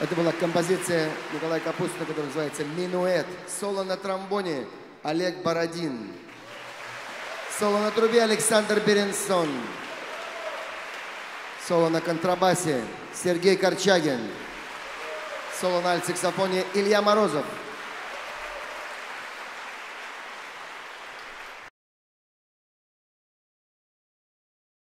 Это была композиция Николая Капустина, которая называется «Минуэт». Соло на тромбоне Олег Бородин. Соло на трубе Александр Беренсон. Соло на контрабасе Сергей Корчагин. Соло на альтсаксофоне Илья Морозов.